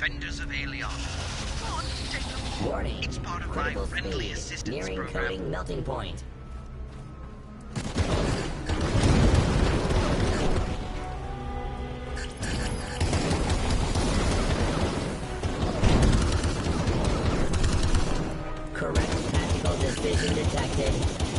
Defenders of Aelion. Warning. It's part of Critical my friendly speed. assistance Nearing program. Melting point. Correct tactical decision detected.